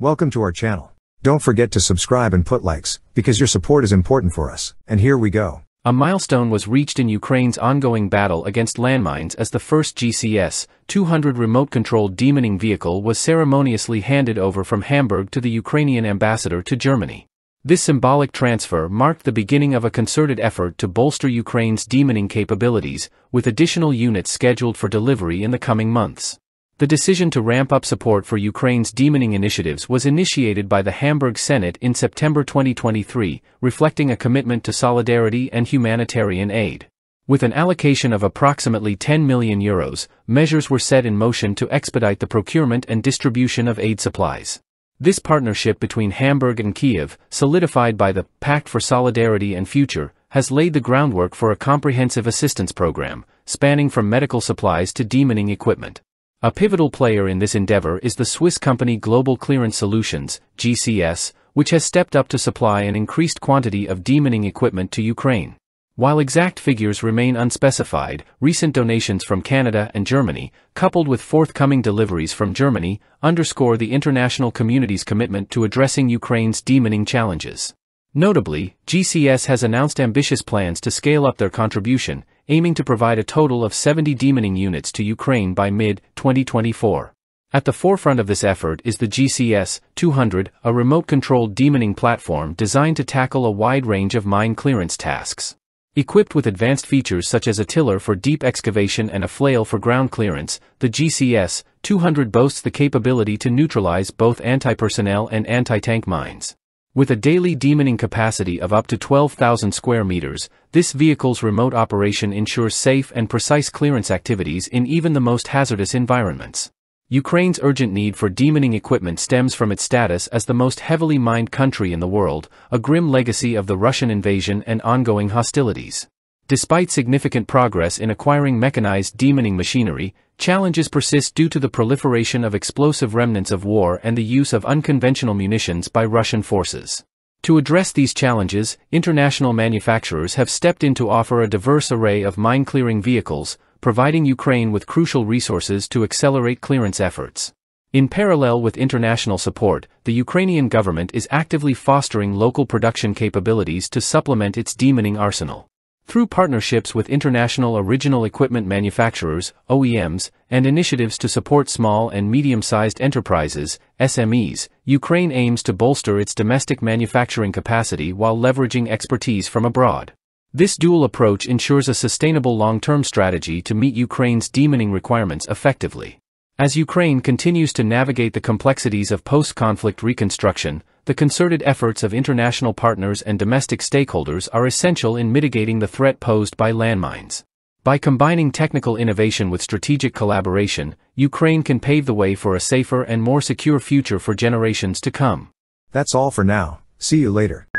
Welcome to our channel. Don't forget to subscribe and put likes, because your support is important for us. And here we go. A milestone was reached in Ukraine's ongoing battle against landmines as the first GCS-200 remote-controlled demining vehicle was ceremoniously handed over from Hamburg to the Ukrainian ambassador to Germany. This symbolic transfer marked the beginning of a concerted effort to bolster Ukraine's demining capabilities, with additional units scheduled for delivery in the coming months. The decision to ramp up support for Ukraine's demining initiatives was initiated by the Hamburg Senate in September 2023, reflecting a commitment to solidarity and humanitarian aid. With an allocation of approximately 10 million euros, measures were set in motion to expedite the procurement and distribution of aid supplies. This partnership between Hamburg and Kiev, solidified by the Pact for Solidarity and Future, has laid the groundwork for a comprehensive assistance program, spanning from medical supplies to demining equipment. A pivotal player in this endeavor is the Swiss company Global Clearance Solutions, GCS, which has stepped up to supply an increased quantity of demining equipment to Ukraine. While exact figures remain unspecified, recent donations from Canada and Germany, coupled with forthcoming deliveries from Germany, underscore the international community's commitment to addressing Ukraine's demining challenges. Notably, GCS has announced ambitious plans to scale up their contribution, aiming to provide a total of 70 demining units to Ukraine by mid-2024. At the forefront of this effort is the GCS 200, a remote-controlled demining platform designed to tackle a wide range of mine clearance tasks. Equipped with advanced features such as a tiller for deep excavation and a flail for ground clearance, the GCS 200 boasts the capability to neutralize both anti-personnel and anti-tank mines. With a daily demining capacity of up to 12,000 square meters, this vehicle's remote operation ensures safe and precise clearance activities in even the most hazardous environments. Ukraine's urgent need for demining equipment stems from its status as the most heavily mined country in the world, a grim legacy of the Russian invasion and ongoing hostilities. Despite significant progress in acquiring mechanized demining machinery, challenges persist due to the proliferation of explosive remnants of war and the use of unconventional munitions by Russian forces. To address these challenges, international manufacturers have stepped in to offer a diverse array of mine clearing vehicles, providing Ukraine with crucial resources to accelerate clearance efforts. In parallel with international support, the Ukrainian government is actively fostering local production capabilities to supplement its demining arsenal. Through partnerships with international original equipment manufacturers, OEMs, and initiatives to support small and medium-sized enterprises, SMEs, Ukraine aims to bolster its domestic manufacturing capacity while leveraging expertise from abroad. This dual approach ensures a sustainable long-term strategy to meet Ukraine's demining requirements effectively. As Ukraine continues to navigate the complexities of post-conflict reconstruction, the concerted efforts of international partners and domestic stakeholders are essential in mitigating the threat posed by landmines. By combining technical innovation with strategic collaboration, Ukraine can pave the way for a safer and more secure future for generations to come. That's all for now. See you later.